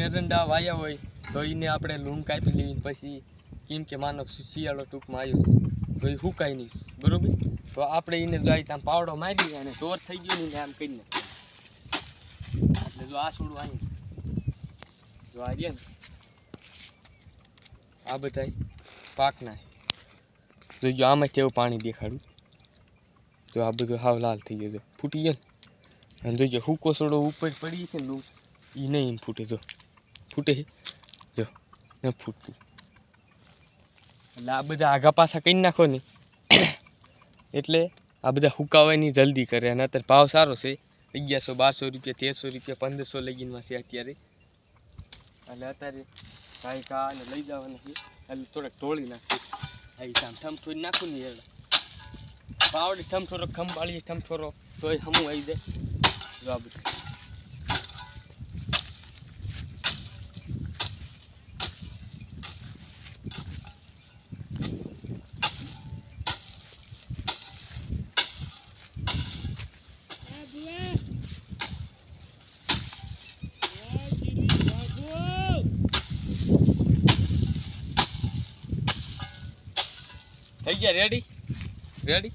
એરંડા વાયા હોય, તો એને આપણે લૂમ કાપી લેવી પછી કેમ કે માનો શિયાળો ટૂંકમાં આવ્યો છે, તો એ હુકાય નહીં, બરોબર? તો આપણે એને જાય ત્યાં પાવડો મારી અને ચોર થઈ ગયો ને આમ કરીને. એટલે જો આ છોડું અહીં જો આ ને. આ બધા પાકના. જો જો આમાં કેવું પાણી દેખાડું તો આ બધું હાવ લાલ થઈ ગયો જો ફૂટી ગયો ને. અને જોજો હુકો સોડો ઉપર પડી છે ને એ નહીં ફૂટે, જો. ફૂટે જો, ન ફૂટતું. એટલે આ બધા આઘા પાછા કરી નાખો ને. એટલે આ બધા હુકાવાની જલ્દી કરે. અને અત્યારે ભાવ સારો છે. અગિયારસો, બારસો રૂપિયા, તેરસો રૂપિયા, પંદરસો લગીનમાં છે અત્યારે. એટલે અત્યારે ભાઈ કા અને લઈ જવાના છે. એટલે થોડાક ટોળી નાખીએ. અહીં આમ ઠમ થોડી નાખું ને એટલે ઠમ થોડો ખંભાળીએ ઠમઠોરો, તોય હમું આવી જાય. જો થઈ ગયા રેડી રેડી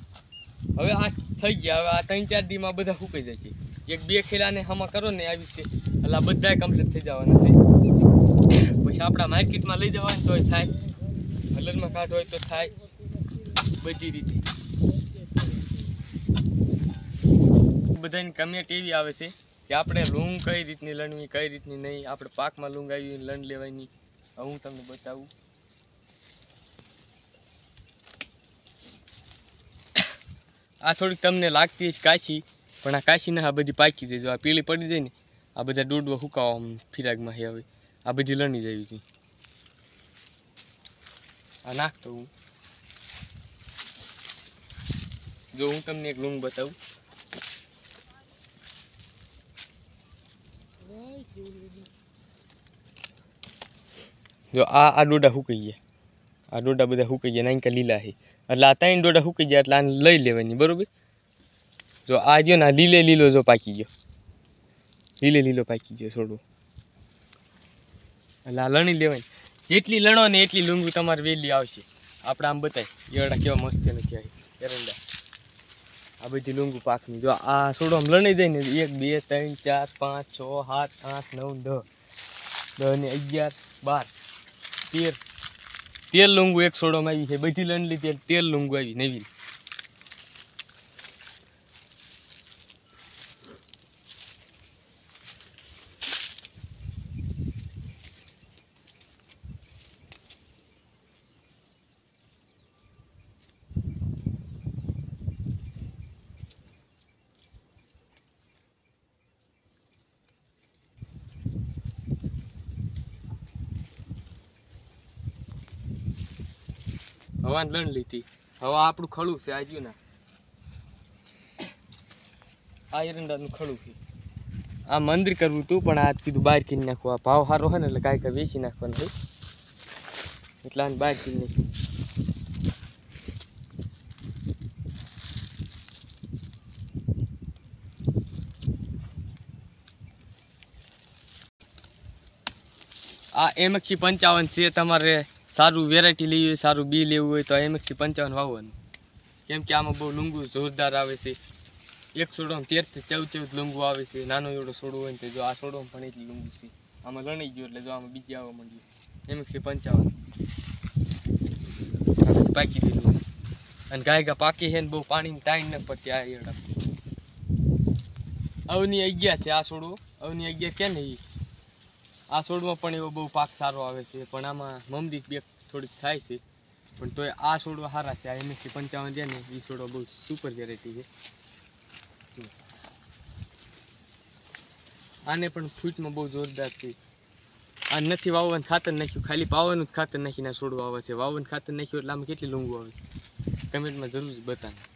હવે આ થઈ ગયા, હવે આ ત્રણ ચાર દીમાં બધા સુકાઈ જાય છે. એક બે ખેલાને હમા કરો ને આવી રીતે. એટલે બધા કમ્પ્લીટ થઈ જવાના છે. પછી આપણા માર્કેટમાં લઈ જવાનું તોય થાય. હલરમાં કાઢ હોય તો થાય. બધી રીતે. બધાની કમેન્ટ એવી આવે છે કે આપણે લૂંગ કઈ રીતની લણવી, કઈ રીતની નહીં, આપણે પાકમાં લૂંગ આવી લણ લેવાની. હું તમને બતાવું. આ થોડીક તમને લાગતી હશે કાશી, પણ આ કાશીને આ બધી પાકી જાય જો આ પીળી પડી જાય ને, આ બધા દોડવા હુકાવા ફિરાગમાં હવે. આ બધી લણી જાય છે. આ નાખતો હું. જો હું તમને એક લૂંગ બતાવું. જો, આ આ ડોડા હુકાઈ ગયા આ ડોડા બધા હુકાઈ ગયા નાનકા લીલા છે. એટલે આ ત્રણ ડોડા હુકાઈ ગયા એટલે આને લઈ લેવાની, બરોબર? જો, આ ગયો ને આ લીલે લીલો જો પાકી ગયો. લીલે લીલો પાકી ગયો થોડું. એટલે આ લણી લેવાની. જેટલી લણો ને એટલી લૂંગું તમારે વહેલી આવશે. આપણે આમ બતાય, એવડા કેવા મસ્ત નથી આવી એરંડા. આ બધી લૂંગું પાકની. જો આ સોડો આમ લણી જાય ને, એક, બે, ત્રણ, ચાર, પાંચ, છ, સાત, આઠ, નવ, દસ. દસ ને અગિયાર, બાર. તેર. તેલ લુંગુ એક સોડોમાં આવી છે. બધી લણ લીધી તેલ લુંગુ આવી નવી. હવાન લણ લીધી. હવે આપણું ખડું છે, આજુ ના આ એરંડાનું ખડું છે. આ મંદિર કરવું હતું, પણ આ કીધું બહાર કીને નાખવું આ ભાવ સારો હોય ને, એટલે કાંઈ કાંઈ વેચી નાખવાનું હોય એટલે આને બહાર કીને નાખ્યું આ એમએક્સી પંચાવન છે, તમારે સારું વેરાયટી લેવી હોય, સારું બી લેવું હોય તો એમએક્સી પંચાવન વાવવાનું. કેમ કે આમાં બહુ લુંગુ જોરદાર આવે છે. એક સોડોમાં તેરથી ચૌદ ચૌદ લુંગુ આવે છે. નાનો એવડો સોડો હોય ને તો જો આ સોડોમાં પણ એટલી લુંગુ છે. આમાં લણાઈ ગયું એટલે જો આમાં બીજી આવવા માંડ્યું એમએક્સી પંચાવન. પાકી દીધું. અને ગાય ગા પાકી છે ને બહુ પાણીની ટાઈમ ન પડતી આ એવડા અવની અગિયાર છે આ સોડો. અવની અગિયાર કે ને ઈ? આ છોડમાં પણ એવો બહુ પાક સારો આવે છે, પણ આમાં મમરી બે થોડીક થાય છે. પણ તોય આ છોડવા સારા છે, આ એમએસસી પંચાવન છે ને એ છોડવા બહુ સુપર વેરાયટી છે. આને પણ ફૂટમાં બહુ જોરદાર છે. આ નથી વાવવાનું ખાતર નાખ્યું, ખાલી પાવાનું જ ખાતર નાખીને છોડવા આવે છે. વાવવાનું ખાતર નાખ્યું એટલે આમાં કેટલી લૂંગું આવે? કમેન્ટમાં જરૂર બતાવો